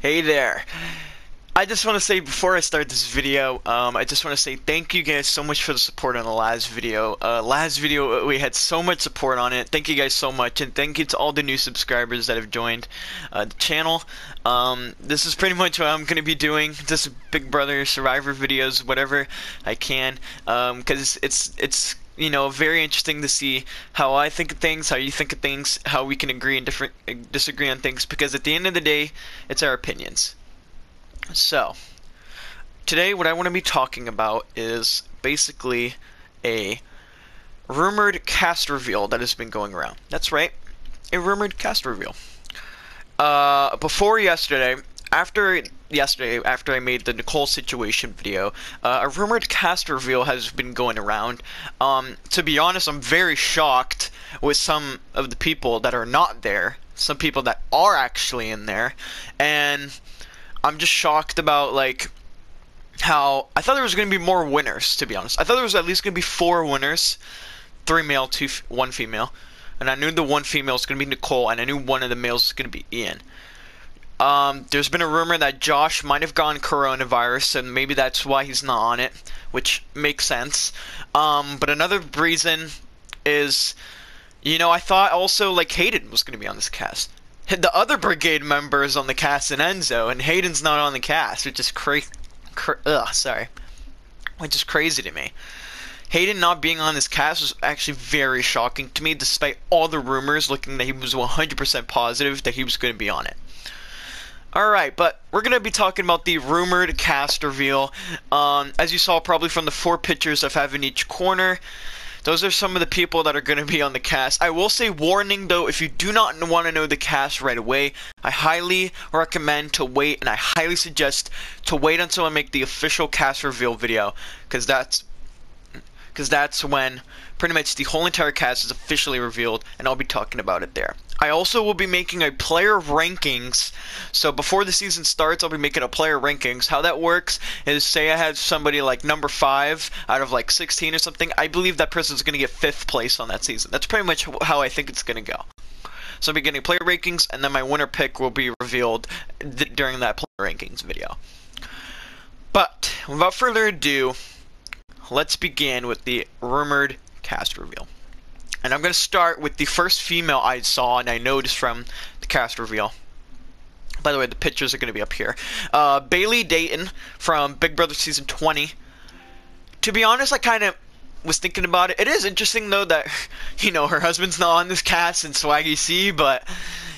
Hey there. I just want to say before I start this video, um, I just want to say thank you guys so much for the support on the last video. Uh, last video we had so much support on it. Thank you guys so much, and thank you to all the new subscribers that have joined uh, the channel. Um, this is pretty much what I'm gonna be doing. Just Big Brother Survivor videos, whatever I can, because um, it's it's you know very interesting to see how I think of things, how you think of things, how we can agree and different disagree on things. Because at the end of the day, it's our opinions. So, today what I want to be talking about is basically a rumored cast reveal that has been going around. That's right, a rumored cast reveal. Uh, before yesterday, after yesterday, after I made the Nicole situation video, uh, a rumored cast reveal has been going around. Um, to be honest, I'm very shocked with some of the people that are not there, some people that are actually in there, and I'm just shocked about like how I thought there was going to be more winners. To be honest, I thought there was at least going to be four winners, three male, two one female, and I knew the one female was going to be Nicole, and I knew one of the males was going to be Ian. Um, there's been a rumor that Josh might have gone coronavirus, and maybe that's why he's not on it, which makes sense. Um, but another reason is, you know, I thought also like Hayden was going to be on this cast the other brigade members on the cast and Enzo, and Hayden's not on the cast, which is crazy. Cra ugh, sorry, which is crazy to me. Hayden not being on this cast was actually very shocking to me, despite all the rumors looking that he was 100% positive that he was going to be on it. Alright, but we're going to be talking about the rumored cast reveal. Um, as you saw probably from the four pictures I have in each corner, those are some of the people that are going to be on the cast. I will say warning though, if you do not want to know the cast right away, I highly recommend to wait and I highly suggest to wait until I make the official cast reveal video because that's because that's when pretty much the whole entire cast is officially revealed and I'll be talking about it there. I also will be making a player rankings. So before the season starts, I'll be making a player rankings. How that works is say I have somebody like number 5 out of like 16 or something. I believe that person's going to get 5th place on that season. That's pretty much how I think it's going to go. So I'll be getting player rankings and then my winner pick will be revealed during that player rankings video. But without further ado, let's begin with the rumored cast reveal. And I'm going to start with the first female I saw and I noticed from the cast reveal. By the way, the pictures are going to be up here. Uh, Bayleigh Dayton from Big Brother Season 20. To be honest, I kind of was thinking about it. It is interesting, though, that, you know, her husband's not on this cast and Swaggy C, but,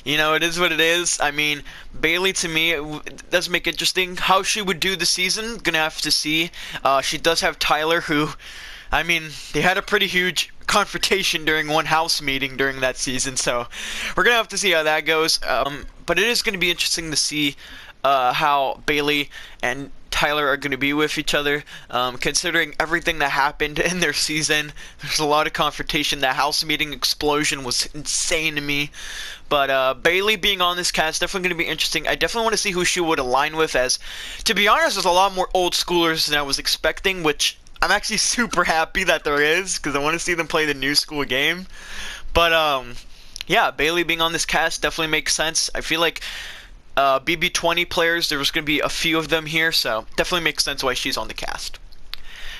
you know, it is what it is. I mean, Bayleigh to me, it does make interesting. How she would do the season, gonna have to see. Uh, she does have Tyler, who, I mean, they had a pretty huge confrontation during one house meeting during that season. So we're gonna have to see how that goes. Um, but it is gonna be interesting to see uh, how Bayleigh and Tyler are going to be with each other. Um, considering everything that happened in their season, there's a lot of confrontation. The house meeting explosion was insane to me. But uh, Bayleigh being on this cast definitely going to be interesting. I definitely want to see who she would align with. As to be honest, there's a lot more old schoolers than I was expecting, which I'm actually super happy that there is because I want to see them play the new school game. But um, yeah, Bayleigh being on this cast definitely makes sense. I feel like uh, BB20 players, there was going to be a few of them here, so definitely makes sense why she's on the cast.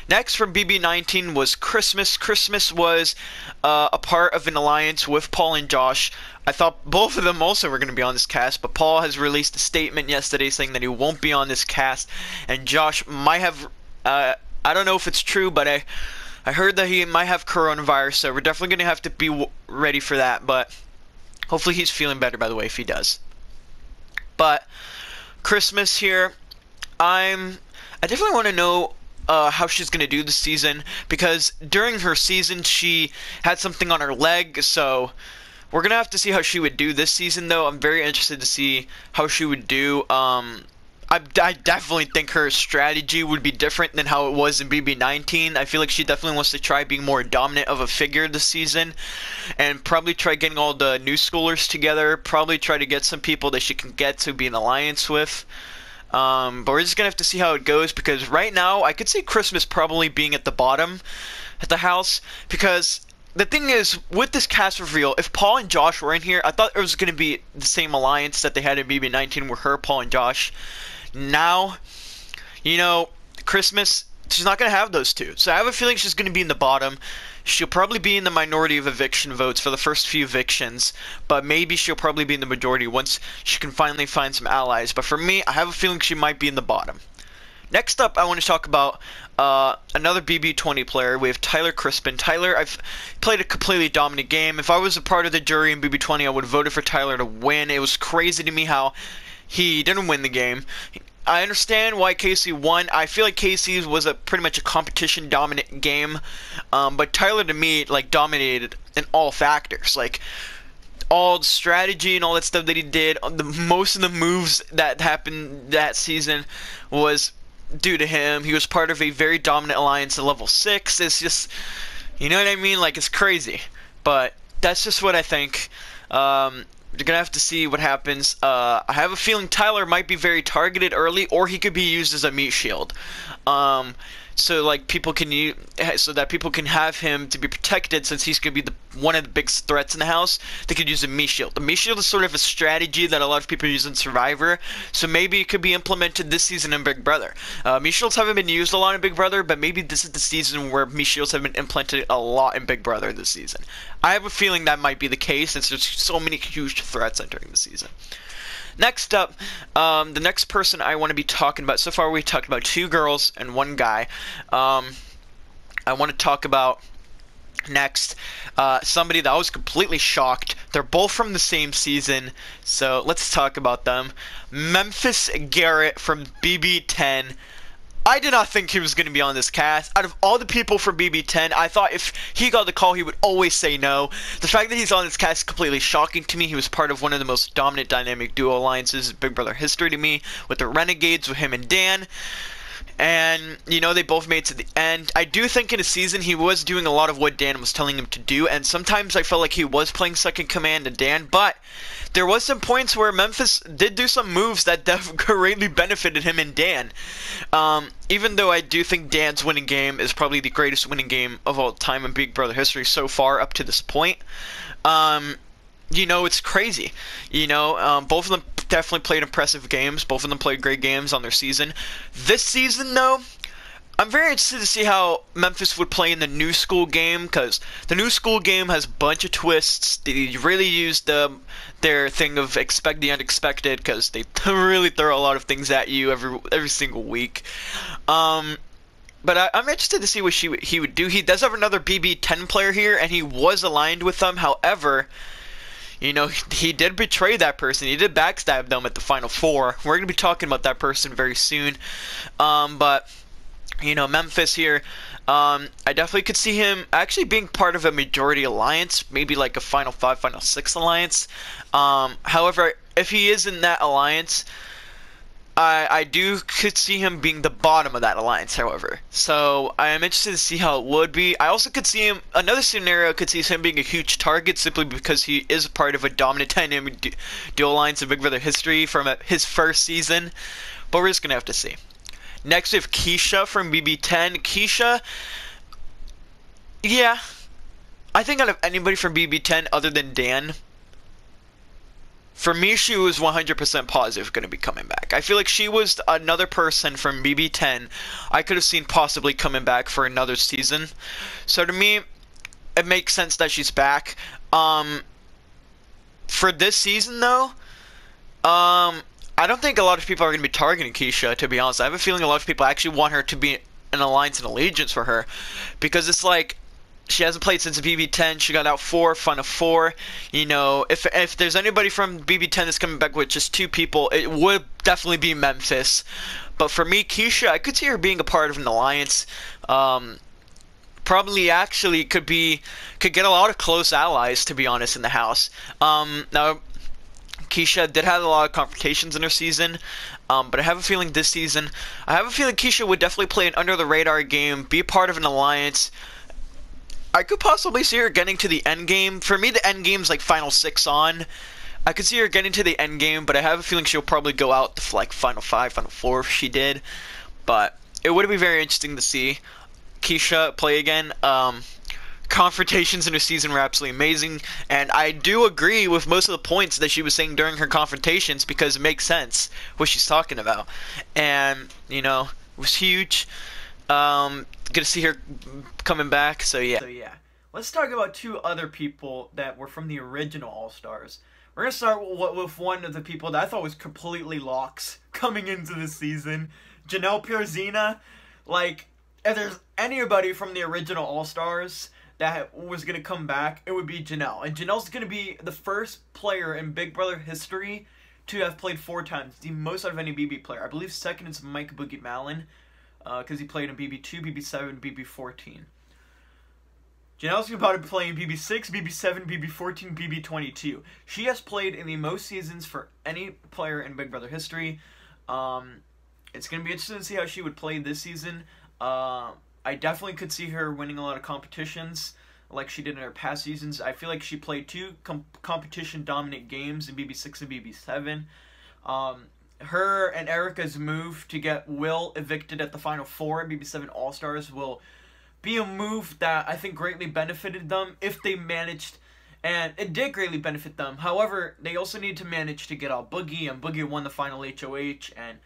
Next from BB19 was Christmas. Christmas was uh, a part of an alliance with Paul and Josh. I thought both of them also were going to be on this cast, but Paul has released a statement yesterday saying that he won't be on this cast, and Josh might have uh, I don't know if it's true, but I I heard that he might have coronavirus, so we're definitely gonna have to be ready for that. But hopefully he's feeling better. By the way, if he does. But Christmas here, I'm I definitely want to know uh, how she's gonna do this season because during her season she had something on her leg, so we're gonna have to see how she would do this season. Though I'm very interested to see how she would do. Um, I, I definitely think her strategy would be different than how it was in BB19. I feel like she definitely wants to try being more dominant of a figure this season and probably try getting all the new schoolers together. Probably try to get some people that she can get to be an alliance with. Um, but we're just going to have to see how it goes because right now I could see Christmas probably being at the bottom at the house because the thing is, with this cast reveal, if Paul and Josh were in here, I thought it was going to be the same alliance that they had in BB19 with her, Paul, and Josh. Now, you know, Christmas, she's not going to have those two. So I have a feeling she's going to be in the bottom. She'll probably be in the minority of eviction votes for the first few evictions, but maybe she'll probably be in the majority once she can finally find some allies. But for me, I have a feeling she might be in the bottom. Next up, I want to talk about uh, another BB20 player. We have Tyler Crispen. Tyler, I've played a completely dominant game. If I was a part of the jury in BB20, I would have voted for Tyler to win. It was crazy to me how he didn't win the game. I understand why Kaycee won. I feel like Kaycee's was a pretty much a competition dominant game, um, but Tyler to me like dominated in all factors. Like all the strategy and all that stuff that he did. The most of the moves that happened that season was due to him. He was part of a very dominant alliance at level six. It's just, you know what I mean? Like it's crazy, but that's just what I think. Um, you're gonna have to see what happens. Uh, I have a feeling Tyler might be very targeted early, or he could be used as a meat shield. Um, so like people can use, so that people can have him to be protected since he's gonna be the one of the big threats in the house. They could use a me shield. The me shield is sort of a strategy that a lot of people use in Survivor, so maybe it could be implemented this season in Big Brother. Uh, me shields haven't been used a lot in Big Brother, but maybe this is the season where me shields have been implemented a lot in Big Brother this season. I have a feeling that might be the case since there's so many huge threats entering the season. Next up, um, the next person I want to be talking about. So far, we talked about two girls and one guy. Um, I want to talk about next uh, somebody that I was completely shocked. They're both from the same season, so let's talk about them. Memphis Garrett from BB10 I did not think he was going to be on this cast. Out of all the people from BB10, I thought if he got the call, he would always say no. The fact that he's on this cast is completely shocking to me. He was part of one of the most dominant dynamic duo alliances in Big Brother history to me, with the Renegades, with him and Dan. And, you know, they both made it to the end. I do think in a season he was doing a lot of what Dan was telling him to do, and sometimes I felt like he was playing second command to Dan, but there was some points where Memphis did do some moves that greatly benefited him and Dan. Um, even though I do think Dan's winning game is probably the greatest winning game of all time in Big Brother history so far up to this point. Um, you know, it's crazy. You know, um, both of them definitely played impressive games. Both of them played great games on their season. This season, though, I'm very interested to see how Memphis would play in the new school game because the new school game has a bunch of twists. They really used the, their thing of expect the unexpected because they really throw a lot of things at you every every single week. Um, but I, am interested to see what she he would do. He does have another BB10 player here, and he was aligned with them. However, you know, he, did betray that person. He did backstab them at the final four. We're gonna be talking about that person very soon. Um, but you know, Memphis here. Um, I definitely could see him actually being part of a majority alliance, maybe like a final five, final six alliance. Um, however, if he is in that alliance, I, I do could see him being the bottom of that alliance, however. So I am interested to see how it would be. I also could see him, another scenario could see him being a huge target simply because he is part of a dominant dynamic dual alliance in Big Brother history from his first season. But we're just going to have to see. Next we have Keesha from BB10. Keesha, yeah, I think out of anybody from BB10 other than Dan, for me, she was 100% positive going to be coming back. I feel like she was another person from BB10 I could have seen possibly coming back for another season. So to me, it makes sense that she's back. Um, for this season, though, um, I don't think a lot of people are going to be targeting Keesha, to be honest. I have a feeling a lot of people actually want her to be an alliance and allegiance for her. Because it's like, she hasn't played since BB10. She got out four, fun of four. You know, if if there's anybody from BB10 that's coming back with just two people, it would definitely be Memphis. But for me, Keesha, I could see her being a part of an alliance. Um, probably actually could be could get a lot of close allies to be honest in the house. Um, now Keesha did have a lot of confrontations in her season, um, but I have a feeling this season, I have a feeling Keesha would definitely play an under the radar game, be part of an alliance. I could possibly see her getting to the end game. For me, the end game's like final six on. I could see her getting to the end game, but I have a feeling she'll probably go out to like final five, final four if she did. But it would be very interesting to see Keesha play again. Um, confrontations in her season were absolutely amazing, and I do agree with most of the points that she was saying during her confrontations because it makes sense what she's talking about, and you know it was huge. Um, good to see her coming back. So yeah. So yeah, let's talk about two other people that were from the original All Stars. We're gonna start with one of the people that I thought was completely locks coming into the season, Janelle Pierzina. Like, if there's anybody from the original All Stars that was gonna come back, it would be Janelle. And Janelle's gonna be the first player in Big Brother history to have played four times, the most out of any BB player. I believe second is Mike Boogie Malin, because uh, he played in BB2, BB7, BB14. Janelle's about to play in BB6, BB7, BB14, BB22. She has played in the most seasons for any player in Big Brother history. Um, it's going to be interesting to see how she would play this season. Uh, I definitely could see her winning a lot of competitions like she did in her past seasons. I feel like she played two com competition dominant games in BB6 and BB7. Um, her and Erika's move to get Will evicted at the final four BB7 All Stars will be a move that I think greatly benefited them if they managed, and it did greatly benefit them. However, they also need to manage to get out Boogie, and Boogie won the final HOH, and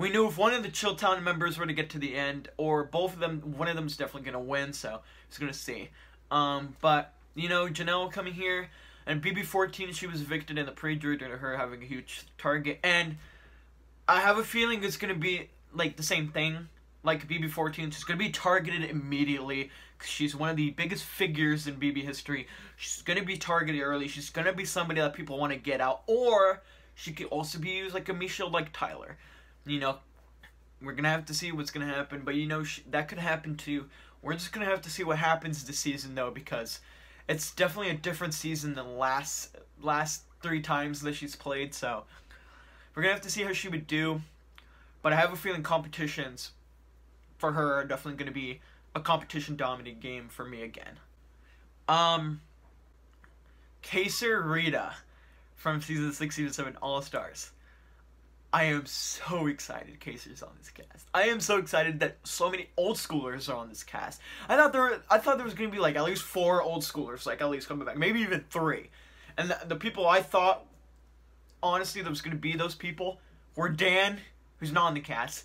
we knew if one of the Chilltown members were to get to the end, or both of them, one of them is definitely going to win, so it's going to see. Um, but, you know, Janelle coming here, and BB14, she was evicted in the pre-jury due to her having a huge target, and I have a feeling it's going to be, like, the same thing like BB14. She's going to be targeted immediately because she's one of the biggest figures in BB history. She's going to be targeted early. She's going to be somebody that people want to get out. Or she could also be used like a meat shield like Tyler. You know, we're going to have to see what's going to happen. But, you know, that could happen too. We're just going to have to see what happens this season, though, because it's definitely a different season than last last three times that she's played. So, we're going to have to see how she would do. But I have a feeling competitions for her are definitely going to be a competition dominated game for me again. Um, Kaysar Ridha from season 6, season 7 All Stars. I am so excited Kaysar's on this cast. I am so excited that so many old schoolers are on this cast. I thought there were, I thought there was going to be like at least four old schoolers like at least coming back, maybe even three. And the, the people I thought honestly that was going to be those people were Dan, who's not on the cast,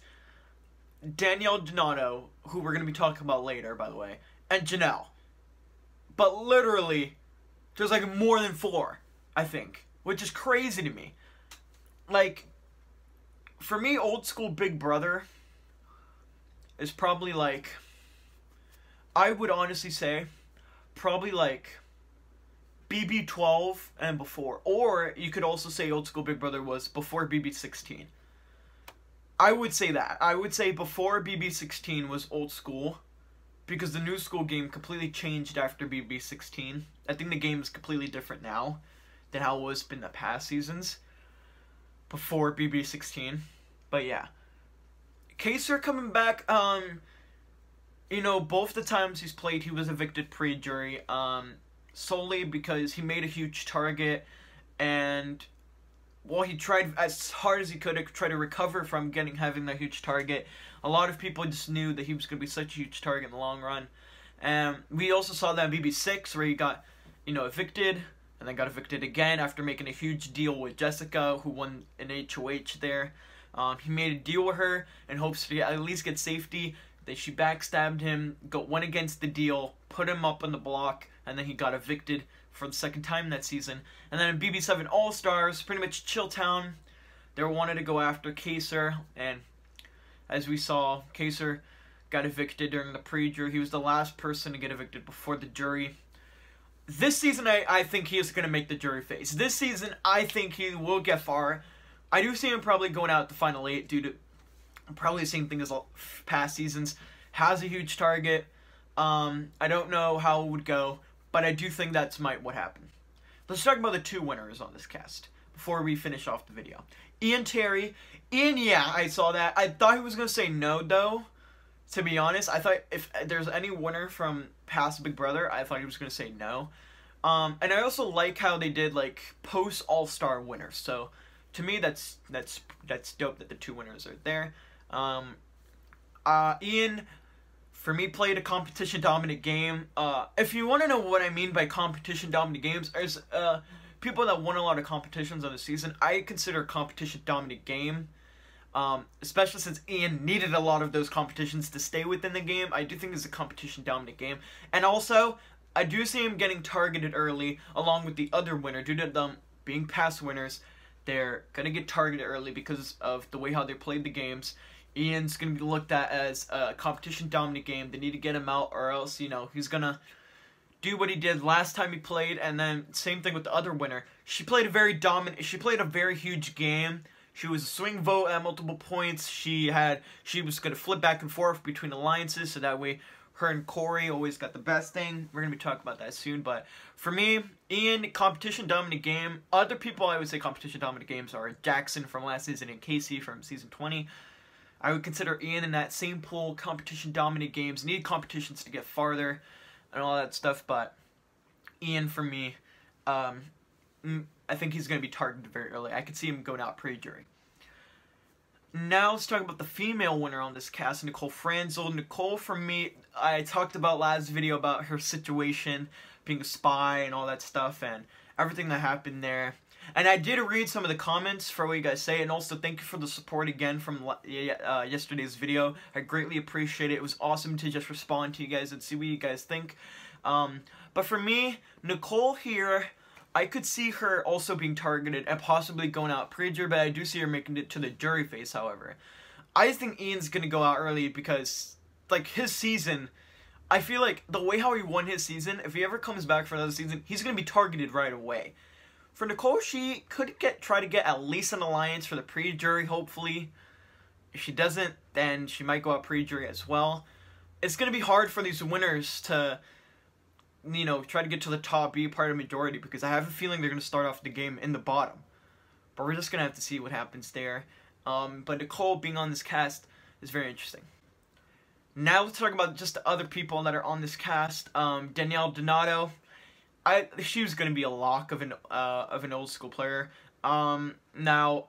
Danielle Donato, who we're going to be talking about later, by the way, and Janelle. But literally, there's like more than four, I think, which is crazy to me. Like, for me, old school Big Brother is probably like, I would honestly say, probably like BB12 and before. Or you could also say old school Big Brother was before BB16. I would say that. I would say before BB16 was old school because the new school game completely changed after BB16. I think the game is completely different now than how it was in the past seasons before BB16. But yeah. Kaysar coming back, um, you know, both the times he's played, he was evicted pre-jury, um, solely because he made a huge target and well, he tried as hard as he could to try to recover from getting having that huge target. A lot of people just knew that he was going to be such a huge target in the long run. And we also saw that in BB6 where he got, you know, evicted and then got evicted again after making a huge deal with Jessica, who won an HOH there. Um, he made a deal with her in hopes to at least get safety. That she backstabbed him, got went against the deal, put him up on the block, and then he got evicted for the second time that season. And then in BB7 All Stars, pretty much Chilltown, they wanted to go after Kaysar, and as we saw, Kaysar got evicted during the pre-jury. He was the last person to get evicted before the jury. This season, I, I think he is going to make the jury face. This season, I think he will get far. I do see him probably going out the final eight due to probably the same thing as past seasons. Has a huge target. Um, I don't know how it would go, but I do think that's might what happened. Let's talk about the two winners on this cast before we finish off the video. Ian Terry. Ian, yeah, I saw that. I thought he was going to say no, though. To be honest, I thought if there's any winner from past Big Brother, I thought he was going to say no. Um, and I also like how they did, like, post All-Star winners. So, to me, that's that's that's dope that the two winners are there. Um, uh, Ian for me, played a competition dominant game. Uh, if you want to know what I mean by competition dominant games, there's uh, people that won a lot of competitions on the season. I consider a competition dominant game. Um, especially since Ian needed a lot of those competitions to stay within the game. I do think it's a competition dominant game. And also, I do see him getting targeted early along with the other winner due to them being past winners. They're going to get targeted early because of the way how they played the games. Ian's going to be looked at as a competition dominant game. They need to get him out or else, you know, he's going to do what he did last time he played and then same thing with the other winner. She played a very dominant she played a very huge game she was a swing vote at multiple points. She had she was gonna flip back and forth between alliances, so that way her and Corey always got the best thing. We're gonna be talking about that soon. But for me, Ian, competition dominant game. Other people I would say competition dominant games are Jackson from last season and Kaycee from season 20. I would consider Ian in that same pool, competition dominant games. Need competitions to get farther and all that stuff, but Ian for me, um, I think he's going to be targeted very early. I could see him going out pre-jury. Now let's talk about the female winner on this cast, Nicole Franzel. Nicole, for me, I talked about last video about her situation, being a spy and all that stuff, and everything that happened there. And I did read some of the comments for what you guys say, and also thank you for the support again from uh, yesterday's video. I greatly appreciate it. It was awesome to just respond to you guys and see what you guys think. Um, but for me, Nicole here I could see her also being targeted and possibly going out pre-jury, but I do see her making it to the jury phase, however. I think Ian's going to go out early because, like, his season, I feel like the way how he won his season, if he ever comes back for another season, he's going to be targeted right away. For Nicole, she could get try to get at least an alliance for the pre-jury, hopefully. If she doesn't, then she might go out pre-jury as well. It's going to be hard for these winners to you know, try to get to the top, be part of majority, because I have a feeling they're going to start off the game in the bottom. But we're just going to have to see what happens there. Um, but Nicole being on this cast is very interesting. Now let's talk about just the other people that are on this cast. Um, Danielle Donato, I she was going to be a lock of an uh, of an old school player. Um, now,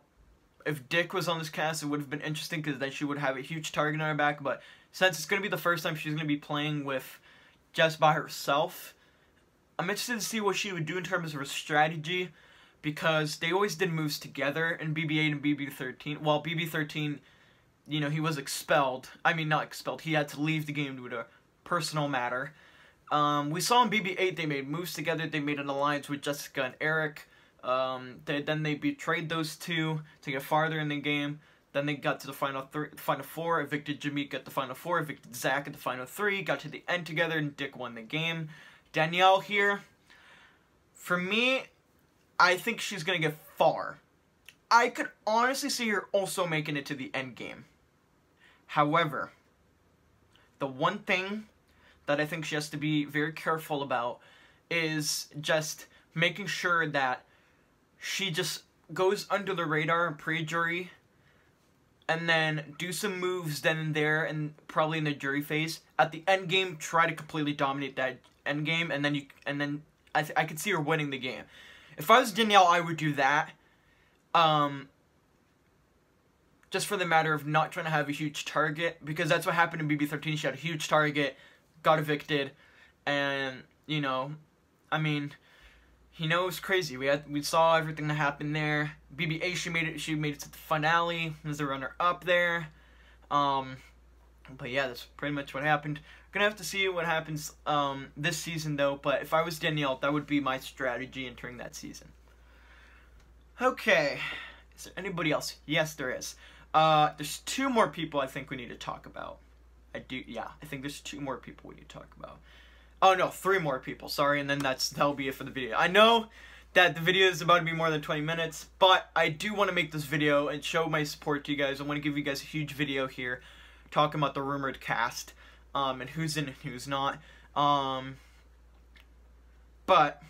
if Dick was on this cast, it would have been interesting because then she would have a huge target on her back. But since it's going to be the first time she's going to be playing with just by herself. I'm interested to see what she would do in terms of her strategy because they always did moves together in BB-8 and BB-13. Well, BB-13, you know, he was expelled. I mean, not expelled. He had to leave the game due to personal matter. Um, we saw in BB-8 they made moves together. They made an alliance with Jessica and Eric. Um, they, then they betrayed those two to get farther in the game. Then they got to the final three, final four, evicted Jameek at the final four, evicted Zach at the final three, got to the end together, and Dick won the game. Danielle here, for me, I think she's gonna get far. I could honestly see her also making it to the end game. However, the one thing that I think she has to be very careful about is just making sure that she just goes under the radar pre-jury and then do some moves then and there and probably in the jury phase. At the end game, try to completely dominate that end game, and then you and then I th- I could see her winning the game. If I was Danielle, I would do that. Um, just for the matter of not trying to have a huge target because that's what happened in BB13. She had a huge target, got evicted, and you know, I mean you know, it was crazy. We had we saw everything that happened there. BB-8 she made it she made it to the finale as the runner up there. Um but yeah, that's pretty much what happened. Gonna have to see what happens um this season though, but if I was Danielle, that would be my strategy entering that season. Okay. Is there anybody else? Yes, there is. Uh there's two more people I think we need to talk about. I do yeah, I think there's two more people we need to talk about. Oh no, three more people. Sorry, and then that's that'll be it for the video. I know that the video is about to be more than 20 minutes, but I do want to make this video and show my support to you guys. I want to give you guys a huge video here talking about the rumored cast um, and who's in and who's not. Um, but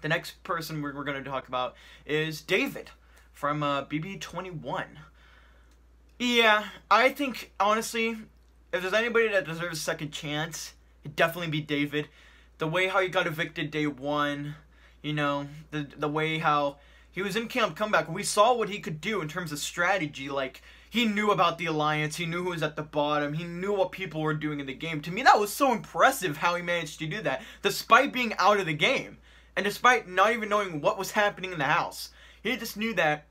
the next person we're, we're going to talk about is David from uh, BB21. Yeah, I think, honestly, if there's anybody that deserves a second chance, Definitely be David. The way how he got evicted day one, you know, the the way how he was in Camp Comeback, we saw what he could do in terms of strategy. Like, he knew about the alliance, he knew who was at the bottom, he knew what people were doing in the game. To me, that was so impressive how he managed to do that, despite being out of the game, and despite not even knowing what was happening in the house. He just knew that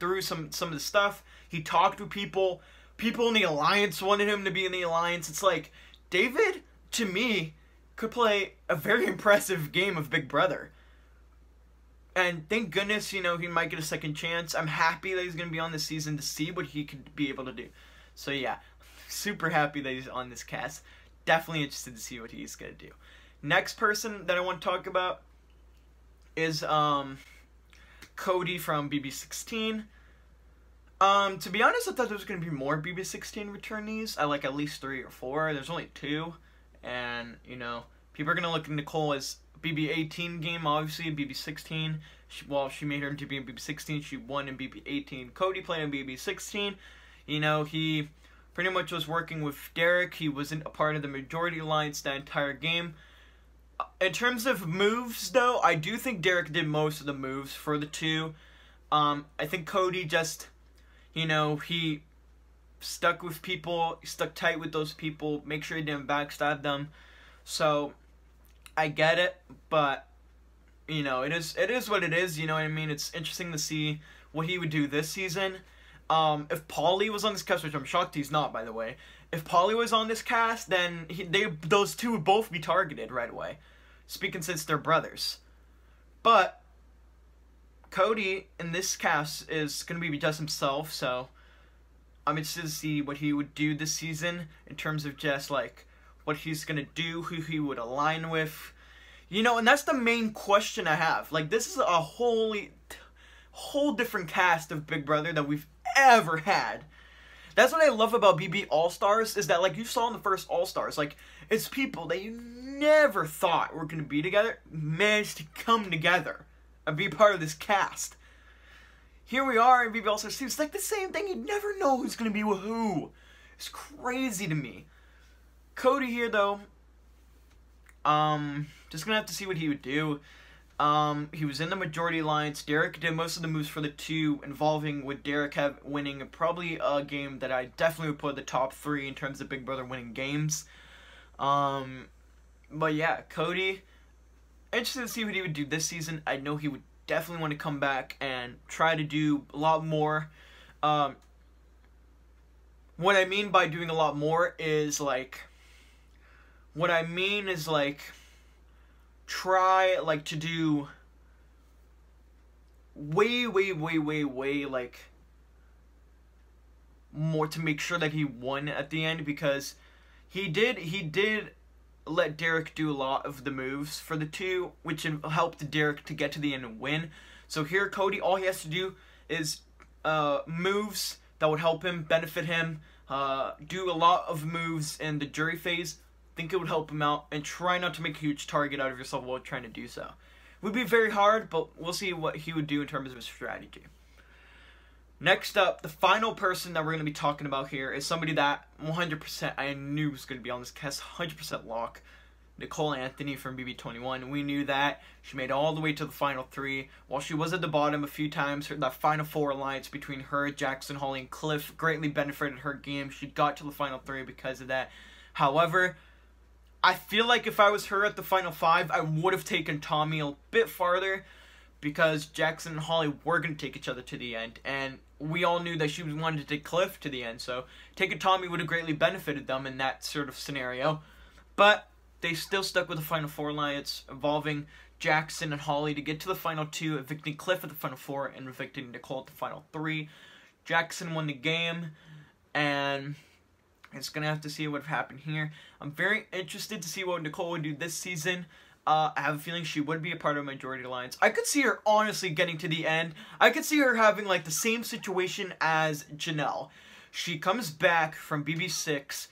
through some some of the stuff. He talked with people. People in the alliance wanted him to be in the alliance. It's like David, to me, could play a very impressive game of Big Brother. And thank goodness, you know, he might get a second chance. I'm happy that he's going to be on this season to see what he could be able to do. So, yeah, super happy that he's on this cast. Definitely interested to see what he's going to do. Next person that I want to talk about is um, Cody from BB16. Um, to be honest, I thought there was going to be more BB16 returnees. I like at least three or four. There's only two. And, you know, people are to look at Nicole as BB18 game, obviously, BB16. She, well, she made her into BB16. She won in BB18. Cody played in BB16. You know, he pretty much was working with Derrick. He wasn't a part of the majority alliance that entire game. Uh, in terms of moves, though, I do think Derrick did most of the moves for the two. Um, I think Cody just, you know, he stuck with people, stuck tight with those people, make sure you didn't backstab them. So, I get it, but you know, it is it is what it is. You know what I mean? It's interesting to see what he would do this season. Um, if Paulie was on this cast, which I'm shocked he's not, by the way. If Paulie was on this cast, then he, they those two would both be targeted right away. Speaking since they're brothers, but Cody in this cast is gonna be just himself, so I'm interested to see what he would do this season in terms of just like what he's gonna do, who he would align with. You know, and that's the main question I have. Like, this is a wholly, whole different cast of Big Brother that we've ever had. That's what I love about BB All Stars is that, like, you saw in the first All Stars, like, it's people that you never thought were gonna be together managed to come together and be part of this cast. Here we are in BB All Stars 2. It's like the same thing. You never know who's gonna be with who. It's crazy to me. Cody here though, um, just gonna have to see what he would do. Um, he was in the majority alliance. Derrick did most of the moves for the two, involving with Derrick have winning probably a game that I definitely would put the top three in terms of Big Brother winning games. Um, but yeah, Cody. Interested to see what he would do this season. I know he would definitely want to come back and try to do a lot more. Um, what I mean by doing a lot more is like what I mean is like try like to do way way way way way like more to make sure that he won at the end because he did he did let Derrick do a lot of the moves for the two which helped Derrick to get to the end and win. So here Cody all he has to do is uh moves that would help him benefit him uh do a lot of moves in the jury phase think it would help him out, and try not to make a huge target out of yourself while trying to do so. It would be very hard, but we'll see what he would do in terms of his strategy. Next up, the final person that we're going to be talking about here is somebody that 100% I knew was going to be on this cast, 100% lock. Nicole Anthony from BB21. We knew that. She made all the way to the final three. While she was at the bottom a few times, her, that final four alliance between her, Jackson, Holly, and Cliff greatly benefited her game. She got to the final three because of that. However, I feel like if I was her at the final five, I would have taken Tommy a bit farther because Jackson and Holly were going to take each other to the end, and we all knew that she wanted to take Cliff to the end, so taking Tommy would have greatly benefited them in that sort of scenario. But they still stuck with the final four alliance, involving Jackson and Holly to get to the final two, evicting Cliff at the final four, and evicting Nicole at the final three. Jackson won the game, and it's gonna have to see what happened here. I'm very interested to see what Nicole would do this season. Uh, I have a feeling she would be a part of Majority Alliance. I could see her honestly getting to the end. I could see her having like the same situation as Janelle. She comes back from BB6,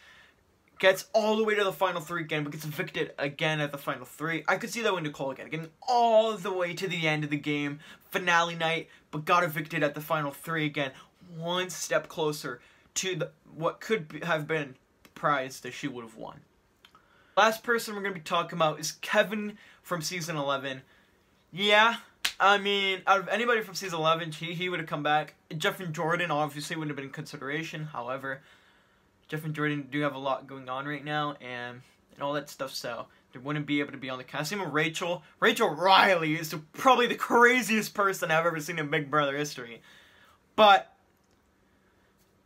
gets all the way to the final three again, but gets evicted again at the final three. I could see that with Nicole again, getting all the way to the end of the game, finale night, but got evicted at the final three again, one step closer to the, what could be, have been the prize that she would have won. Last person we're going to be talking about is Kevin from season 11. Yeah, I mean, out of anybody from season 11, he, he would have come back. Jeff and Jordan obviously wouldn't have been in consideration. However, Jeff and Jordan do have a lot going on right now and, and all that stuff, so they wouldn't be able to be on the cast. Same with Rachel. Rachel Reilly is probably the craziest person I've ever seen in Big Brother history. But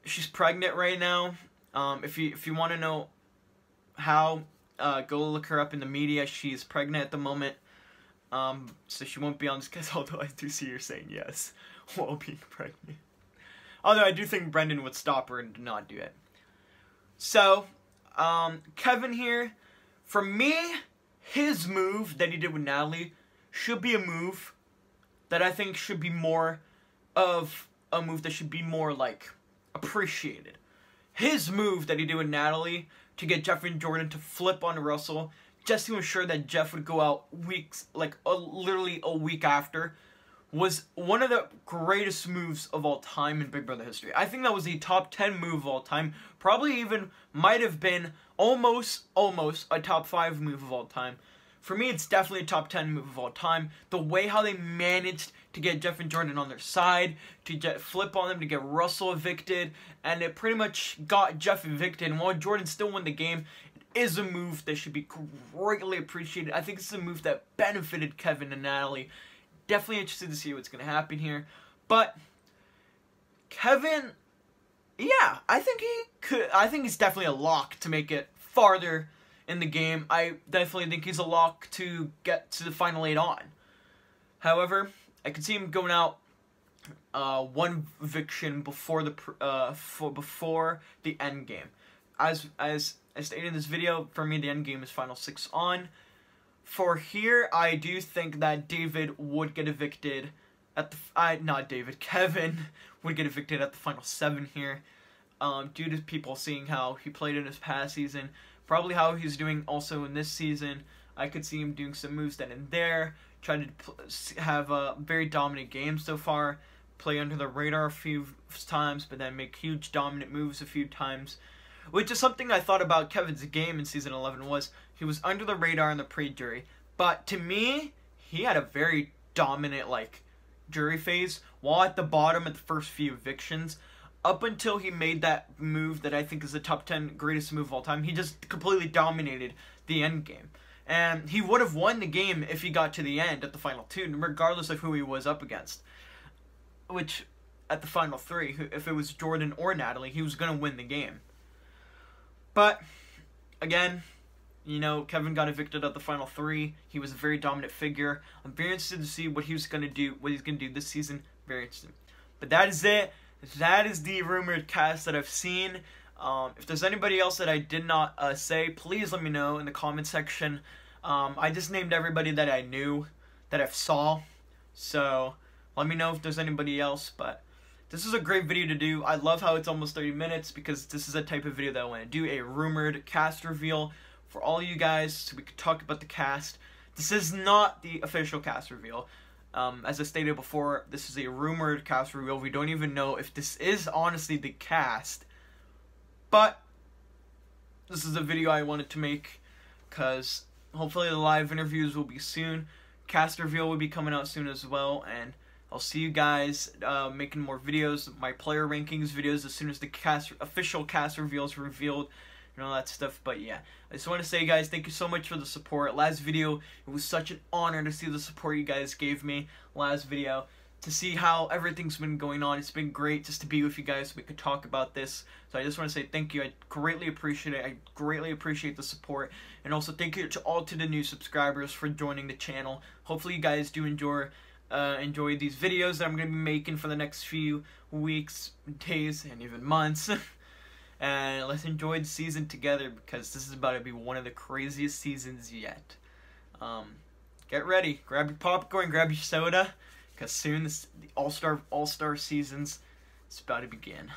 she's pregnant right now. Um, if you if you want to know how, uh, go look her up in the media. She's pregnant at the moment. Um, so she won't be on this cast, although I do see her saying yes while being pregnant. Although I do think Brendon would stop her and not do it. So, um, Kevin here, for me, his move that he did with Natalie should be a move that I think should be more of a move that should be more like appreciated. His move that he did with Natalie to get Jeffrey and Jordan to flip on Russell just to ensure that Jeff would go out weeks, like a, literally a week after, was one of the greatest moves of all time in Big Brother history. I think that was the top 10 move of all time. Probably even might have been almost, almost a top 5 move of all time. For me, it's definitely a top 10 move of all time. The way how they managed to get Jeff and Jordan on their side, to get, flip on them, to get Russell evicted, and it pretty much got Jeff evicted. And while Jordan still won the game, it is a move that should be greatly appreciated. I think it's a move that benefited Kevin and Natalie. Definitely interested to see what's going to happen here. But Kevin, yeah, I think he could. I think he's definitely a lock to make it farther in the game. I definitely think he's a lock to get to the final eight on. However, I could see him going out uh, one eviction before the uh, for before the end game. As as I stated in this video, for me the end game is final six on. For here, I do think that David would get evicted at the I not David Kevin would get evicted at the final seven here, um, due to people seeing how he played in his past season, probably how he's doing also in this season. I could see him doing some moves then and there, trying to have a very dominant game so far, play under the radar a few times, but then make huge dominant moves a few times. Which is something I thought about Kevin's game in season 11 was he was under the radar in the pre-jury, but to me, he had a very dominant like jury phase while at the bottom at the first few evictions up until he made that move that I think is the top 10 greatest move of all time. He just completely dominated the end game. And he would have won the game if he got to the end at the final two, regardless of who he was up against. Which, at the final three, if it was Jordan or Natalie, he was going to win the game. But, again, you know, Kevin got evicted at the final three. He was a very dominant figure. I'm very interested to see what he was going to do, what he's going to do this season. Very interested. But that is it. That is the rumored cast that I've seen. Um, if there's anybody else that I did not uh, say, please let me know in the comment section. Um, I just named everybody that I knew, that I saw. So let me know if there's anybody else. But this is a great video to do. I love how it's almost 30 minutes because this is a type of video that I want to do. A rumored cast reveal for all you guys so we could talk about the cast. This is not the official cast reveal. Um, as I stated before, this is a rumored cast reveal. We don't even know if this is honestly the cast. But this is a video I wanted to make because hopefully the live interviews will be soon. Cast reveal will be coming out soon as well, and I'll see you guys uh, making more videos, my player rankings videos as soon as the cast official cast reveal is revealed and all that stuff. But yeah, I just want to say, guys, thank you so much for the support. Last video, it was such an honor to see the support you guys gave me last video to see how everything's been going on. It's been great just to be with you guys we could talk about this. So I just want to say thank you. I greatly appreciate it. I greatly appreciate the support. And also thank you to all to the new subscribers for joining the channel. Hopefully you guys do enjoy uh, enjoy these videos that I'm going to be making for the next few weeks, days, and even months. and let's enjoy the season together because this is about to be one of the craziest seasons yet. Um, get ready. Grab your popcorn, grab your soda because soon this, the All Star All Star seasons is about to begin.